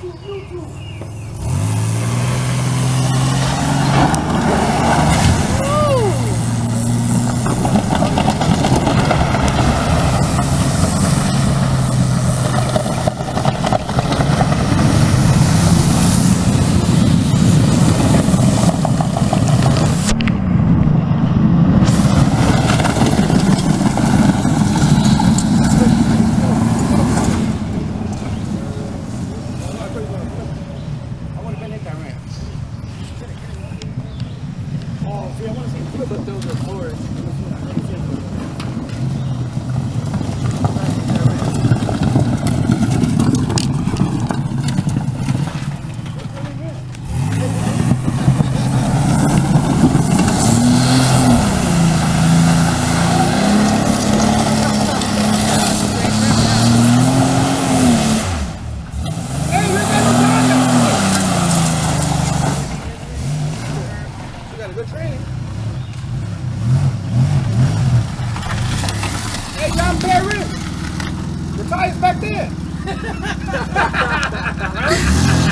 I Oh, see, I want to see flip through the forest. Training. Hey, John Perry. The tire's back there.